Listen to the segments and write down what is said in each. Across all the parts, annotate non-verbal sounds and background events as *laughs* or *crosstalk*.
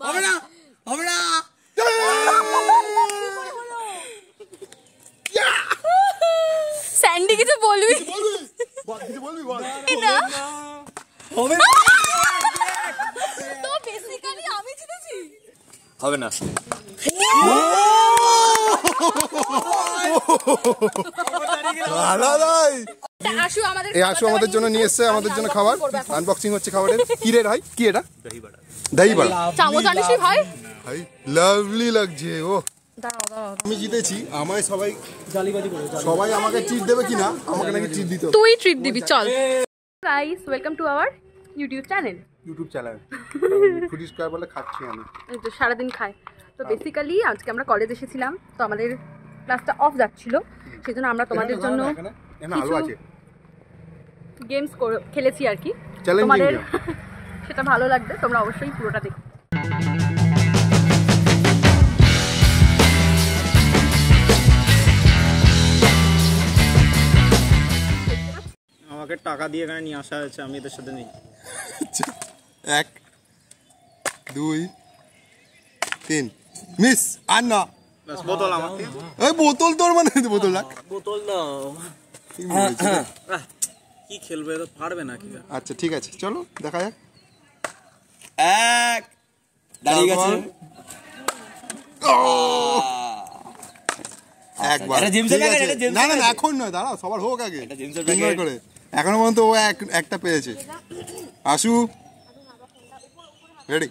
হবে না হবে না স্যান্ডি কিছু বলবি? কিছু বলবি? বল না? হবে না। তো বেসিক্যালি আমি জিতেছি। হবে না। ভালো আমাদের এই আসু আমাদের জন্য নিয়ে এসছে আমাদের জন্য খাবার। আনবক্সিং হচ্ছে খাবারের। কি রে ভাই? কি এটা? দহি বড়া চামচ আনিস ভাই? ভাই লাভলি লাগছে ও। আমি জিতেছি আমায় সবাই সবাই আমাকে চিট দেবে কিনা? আমাকে নাকি চিট দিতে তুই ট্রিট দিবি চল। Guys welcome to our YouTube channel YouTube channel food square বলে খাচ্ছি আমি। তো সারাদিন খাই তো বেসিক্যালি আজকে আমরা কলেজ এসেছিলাম তো আমাদের ক্লাসটা অফ যাচ্ছিল। সেই জন্য আমরা তোমাদের জন্য এখানে? এখানে আলু কিছু আছে। গেমস খেলেছি আর কি। তোমাদের *laughs* সেটা ভালো লাগবে তোমরা অবশ্যই পুরোটা দেখো। আমাকে টাকা দিয়ে এখানে নিয়ে আসা হয়েছে আমি এদের সাথে নেই। এক দুই তিন। মিস আর না। ব্যাস বোতল আমার এই বোতল তোর মানে বোতল রাখ। বোতল দাও। কি খেলবে তো পারবে না কি? আচ্ছা ঠিক আছে চলো দেখা যাক। এক দাঁড়িয়ে গেছে। একবার। এটা জেমসের না না না এখন নয় সবার হোক আগে। করে। এখনও পর্যন্ত ও এক একটা পেয়েছে। আসু রেডি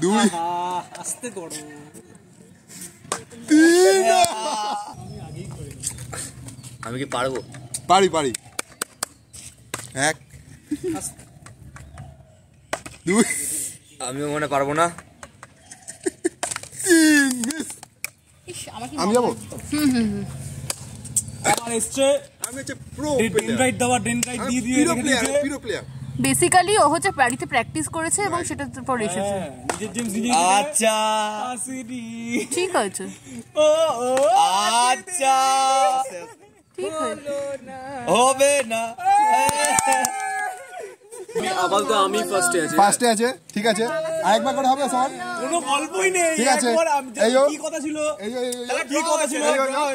দুই আস্তে করো। তিন। আমি কি পারব? পারি পারি। এক। দুই। আমিও মনে পারব না। তিন। আমি যাব? আমার এসছে। আমি হচ্ছে প্রো ডেন রাইট দেওয়া ডেন রাইট দিয়ে দিয়ে রেখে দিয়েছে। পিরো প্লেয়ার বেসিক্যালি ও হচ্ছে বাড়িতে প্র্যাকটিস করেছে এবং সেটার পর এসেছে হ্যাঁ, নিজে আচ্ছা। ঠিক হয়েছে। ও ও আচ্ছা। হয়েছে হবে না। আপাতত আমি ফার্স্টে আছি। ফার্স্টে আছে ঠিক আছে। আরেকবার করে হবে সবার কোনো গল্পই নেই। ঠিক আছে। একবার এই কি কথা ছিল? এই যে এই যে- তাহলে কি কথা ছিল?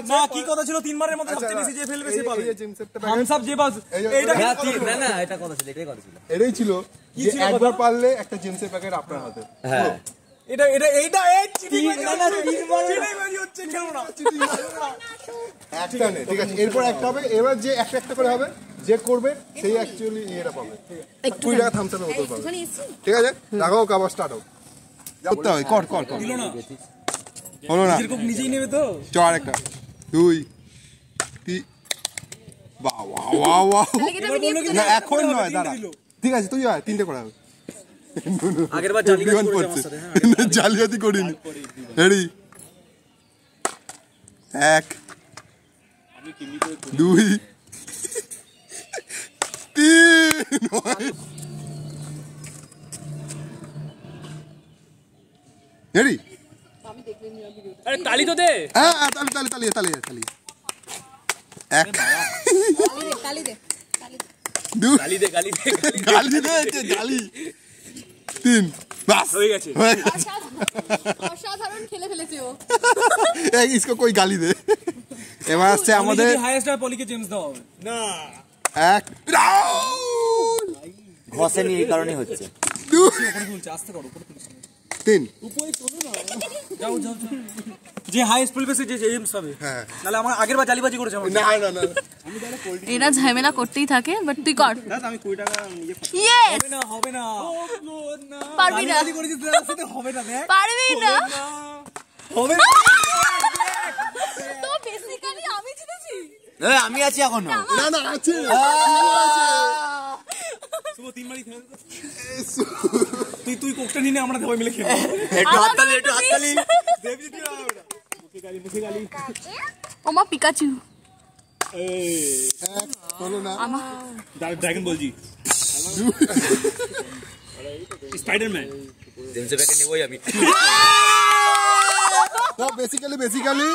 না কি কথা ছিল? তিনবারের মধ্যে আচ্ছা, সবচেয়ে বেশি যে ফেলবে সে এই- পাবে। এই যে জিমসেরটা packet, হামসাব যে বাস এইটা না না না এটা কথা ছিল এটাই কথা ছিল। এটাই ছিল যে একবার পারলে একটা জিন্সের প্যাকেট আপনার হাতে। হ্যাঁ। এটা এটা এইটা এই চিটিং না না তিনবার চিটিং হচ্ছে না। *laughs* একটা নেই ঠিক আছে এরপর একটা হবে। এবার যে একটা একটা করে হবে যে করবে সেই অ্যাকচুয়ালি ইয়েটা পাবে। কুড়ি টাকা বোতল পাবে। ঠিক আছে? রাখো আবার স্টার্ট হোক। করতে হবে কর কর কর। হলো না। এরকম নিজেই নেবে তো। চ আরেকটা দুই তিন। বাহ বাহ বাহ না এখন নয় দাঁড়া। ঠিক আছে তুই আয় তিনটে করে হবে। আগের বার জালিয়াতি হ্যাঁ। করিনি। রেডি এক। দুই। তিন। রেডি আরে তালি তো দে। হ্যাঁ হ্যাঁ, তালি তালি তালি তালি তালি। এক। দুই। গালি দে গালি দে গালি দিয়েছে গালি? তিন বাস। হয়ে গেছে। অসাধারণ খেলে ফেলেছে ও এক ইসকো কই গালি দে? এবার আসছে আমাদের হাইয়েস্ট আর পলিকে জেমস দাও না। এক। ঘষেনি এই কারণে হচ্ছে। দুই। উপরে তুলছে আস্তে করো উপরে তুলছে। তিন। উপরে তুলো না যাও যাও। যে হাইয়েস্ট পলিবে সে যে জেমস হবে হ্যাঁ। নাহলে আমার আগের বার জালিবাজি করেছে আমার। না না না। এরা ঝামেলা করতেই থাকে বাট তুই কর। দাদা আমি কুড়ি টাকা ইয়ে হবে না হবে না। পারবি না। জালিবাজি করেছিস দাদার সাথে হবে না দেখ। পারবি না। হবে তো বেসিক্যালি আমি জিতেছি। এ, আমি আছি এখনও। না না আছে। শুভ তিনবারই খেলে তুই তুই কোকটা নিয়ে আমরা সবাই মিলে খেলব। একটু হাততালি একটু হাততালি। দেখবি তুই ওমা পিকাচু হলো না। ড্রাগন বলছি স্পাইডারম্যান জেমসের প্যাকেট নেবই আমি। তো বেসিক্যালি বেসিক্যালি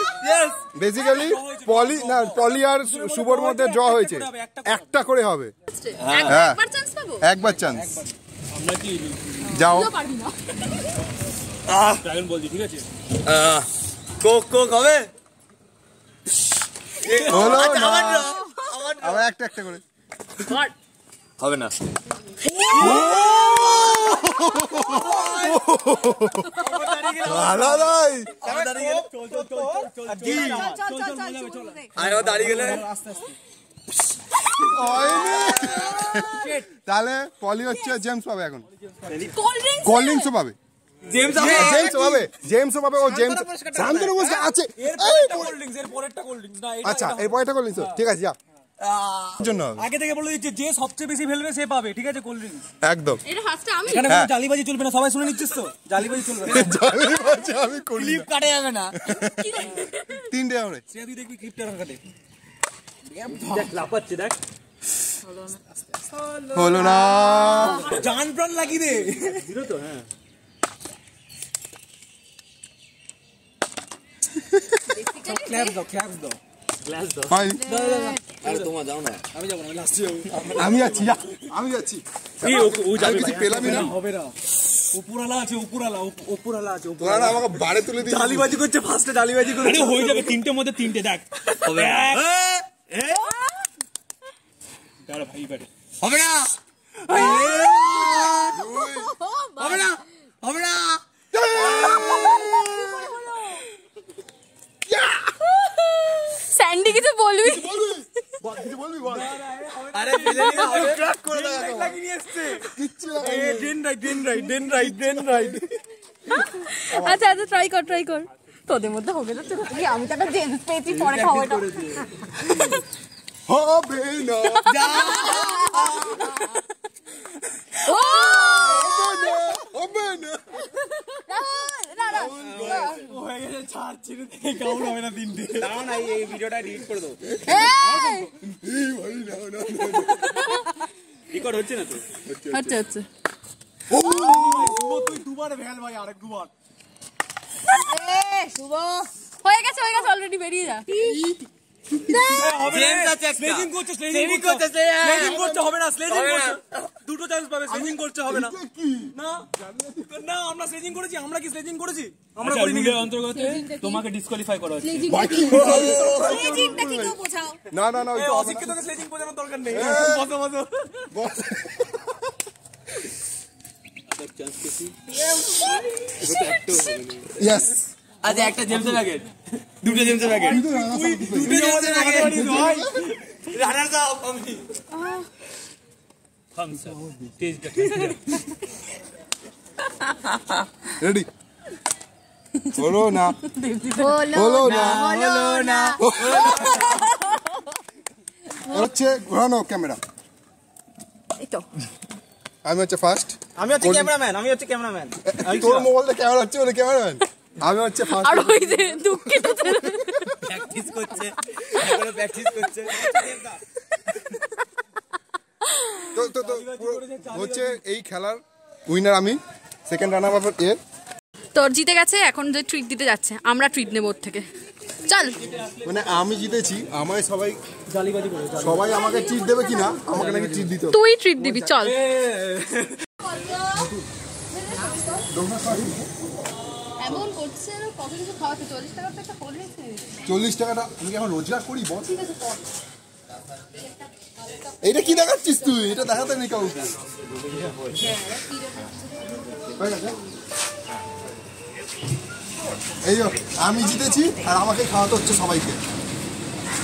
বেসিক্যালি পলি না পলি আর সু- মধ্যে ড্র হয়েছে। একটা করে হবে। হ্যাঁ। একবার চান্স পাবো? একবার চান্স যাও। ড্রাগন ঠিক আছে? কোক কোক হবে হলো আচ্ছা, না। আবার একটা একটা করে হবে না ভালো নয় আর ও দাঁড়িয়ে গেলে। তাহলে পলি হচ্ছে জেমস পাবে এখন কোল্ড ড্রিঙ্কস ড্রিঙ্কসও পাবে জেমস জেমস পাবে জেমস পাবে ও জেমস শান্তনু পুরস্কার আছে আচ্ছা এর পরেরটা কোল্ড ড্রিঙ্কস ঠিক যা। জন্য আগে থেকে বলে দিচ্ছি যে সবচেয়ে বেশি ফেলবে সে পাবে ঠিক আছে কোল্ড ড্রিঙ্কস একদম। এটা ফার্স্টে আমি এখানে হ্যাঁ। কোনো জালিবাজি চলবে না সবাই শুনে নিচ্ছিস তো? জালিবাজি চলবে না। *laughs* জানি আমি করি না। কাটে যাবে না। তিনটে আমরা সে তুই দেখবি ক্লিপটা রাখাতে দেখ লাপাচ্ছে দেখ। হলো না। জান প্রাণ লাগি রে দিল তো হ্যাঁ ক্ল্যাপস দাও ক্ল্যাপস দাও হয়নি। আরে তোমার যাও না আমি যাব না আমি লাস্টে যাব যাচ্ছি আমি যাচ্ছি কিছু পেলামই না হবে না উপরালা আছে উপরালা উপরালা আছে উপরালা আমাকে বাড়ে তুলে দিয়ে জালিবাজি করছে ফার্স্টে করে আরে হয়ে যাবে তিনটের মধ্যে তিনটে দেখ। হবে দাঁড়া ভাই ব্যাটে হবে না। হবে না। হবে না। স্যান্ডি কিছু বলবি? বল, কিছু বলবি বল? আরে ফেলে নিয়ে হবে। ক্র্যাক করে দাও। এখন। লাগিয়ে নিয়ে এসছে। কিচ্ছু এ Dendrite Dendrite Dendrite Dendrite আচ্ছা আচ্ছা ট্রাই কর ট্রাই কর। তোদের মধ্যে হবে না চলো আমি তো একটা জেমস পেয়েছি পরে খাওয়াটা। হবে না। ও হবে না না না না হয়ে গেছে হবে না না ভাই না না না। না হয়ে গেছে হয়ে অলরেডি বেরিয়ে যা James আছে স্লেজিং স্লেজিং করছে হ্যাঁ। হবে না স্লেজিং হবে করছে না। দুটো চান্স পাবে স্লেজিং করছে হবে না। না? না আমরা স্লেজিং করেছি আমরা কি স্লেজিং করেছি? আমরা করিনি অন্তর্গত তোমাকে ডিসকোয়ালিফাই করা হচ্ছে। বাকি স্লেজিংটা কি কেউ বোঝাও। না না না ওই অশিক্ষিতকে স্লেজিং বোঝানোর দরকার নেই। বসো বসো। বস। আচ্ছা একটা জেমসের প্যাকেট দুটো জেমসের প্যাকেট দুটো জেমসের প্যাকেট রানার দাও আমি Ready? হলো না বলো হলো না হলো না হচ্ছে ঘোরানো ক্যামেরা এই তো আমি হচ্ছে ফার্স্ট আমি হচ্ছে ক্যামেরাম্যান আমি হচ্ছে ক্যামেরাম্যান তোর মোবাইলটা ক্যামেরা হচ্ছে বলে ক্যামেরাম্যান আমি হচ্ছে ফার্স্ট আর ওই যে দুঃখিত। প্র্যাকটিস করছে। এখনও প্র্যাকটিস করছে। তো তো তো হচ্ছে এই খেলার উইনার আমি সেকেন্ড রানার আপ এ। তোর জিতে গেছে এখন যে ট্রিট দিতে যাচ্ছে আমরা ট্রিট নেব ওর থেকে। চল। মানে আমি জিতেছি আমায় সবাই সবাই আমাকে চিট দেবে কিনা আমাকে নাকি চিট দিতে তুই ট্রিট দিবি চল। এমন করছে কত কিছু খাওয়াতে চল্লিশ টাকা তো একটা কোল্ড ড্রিঙ্কস চল্লিশ টাকাটা আমি এখন রোজগার করি বল। এটা কি দেখাচ্ছিস তুই এটা দেখাতে নেই কাউকে এই আমি জিতেছি আর আমাকে খাওয়াতে হচ্ছে সবাইকে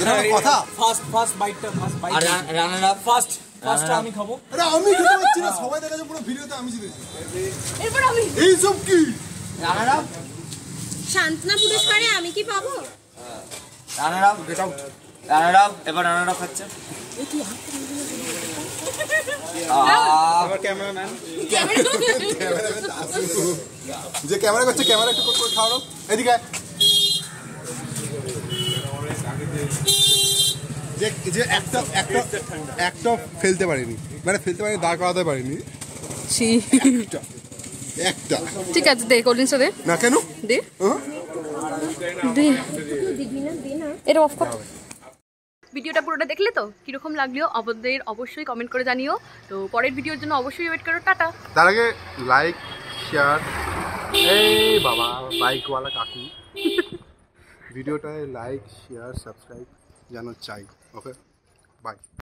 এটা কথা ফার্স্ট ফার্স্ট বাইটটা ফার্স্ট বাইট আর রানার আপ ফার্স্ট ফার্স্টটা আমি খাব এটা আমি খেতে পারছি না সবাই দেখাচ্ছে পুরো ভিডিওতে আমি জিতেছি এরপর আমি এইসব কি রানার আপ সান্ত্বনা পুরস্কারে আমি কি পাবো runner up get out runner up এবার রানার আপ ক্যামেরাম্যান যে ক্যামেরা করছে ক্যামেরা একটু করে খাওয়ানো এদিকে। যে যে একটা একটা একটা ফেলতে পারিনি। মানে ফেলতে পারিনি দাঁড় করাতে পারিনি। একটা একটা। ঠিক আছে দে কোল্ড দে। না কেন? দে। হ্যাঁ? দে। এটা অফ কর। ভিডিওটা পুরোটা দেখলে তো কীরকম লাগল? আমাদের অবশ্যই কমেন্ট করে জানিও। তো পরের ভিডিওর জন্য অবশ্যই ওয়েট করো, টাটা। তার আগে লাইক শেয়ার এই বাবা বাইকওয়ালা কাকু। *laughs* ভিডিওটায় লাইক শেয়ার সাবস্ক্রাইব যেন চাই। Okay bye